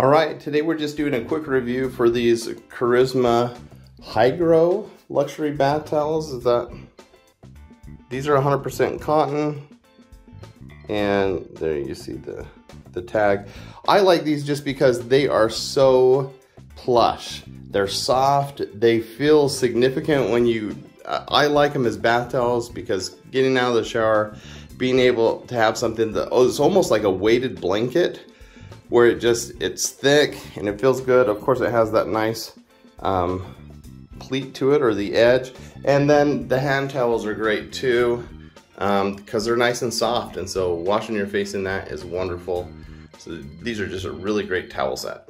All right, today we're just doing a quick review for these Charisma Hygro luxury bath towels. Is that these are 100% cotton, and there you see the the tag. I like these just because they are so plush. They're soft. They feel significant when you. I like them as bath towels because getting out of the shower, being able to have something that oh, it's almost like a weighted blanket where it just it's thick and it feels good. Of course, it has that nice um, pleat to it or the edge, and then the hand towels are great too because um, they're nice and soft. And so washing your face in that is wonderful. So these are just a really great towel set.